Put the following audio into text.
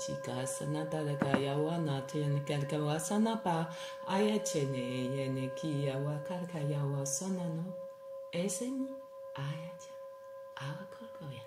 jikasana dalaka yawana tenkalka wasanapa ayachene yeneki yawakarka yawasana no eseni ayacha awakorkoya